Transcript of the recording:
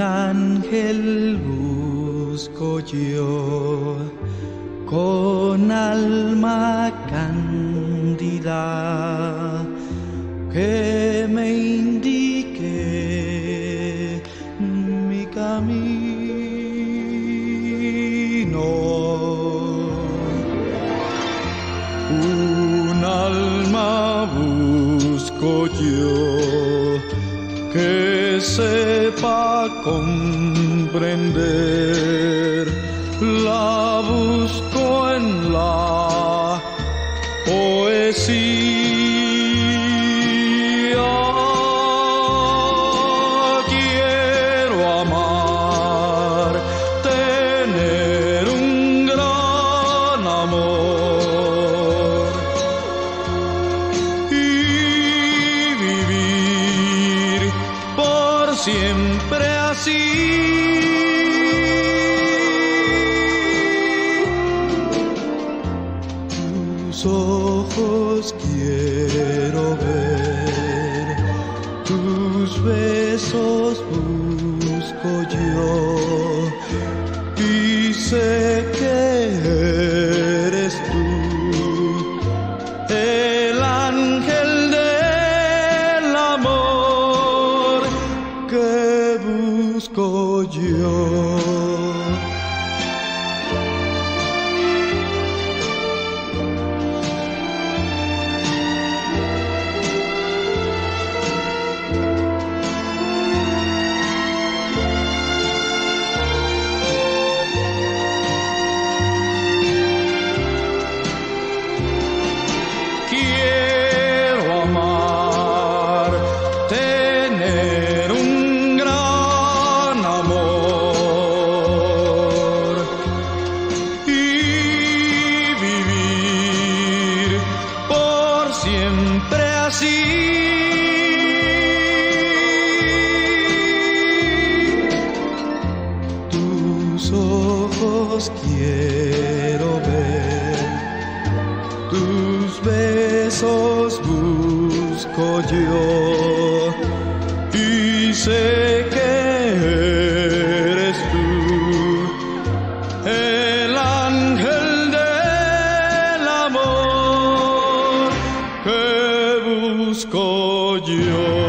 ángel busco yo con alma cándida que me indique mi camino. Un alma busco yo que sepa comprender, la busco en la poesía. Quiero amar, tener un gran amor siempre así. Tus ojos quiero yo. Siempre así. Tus ojos quiero ver tus besos busco yo y sé busco yo.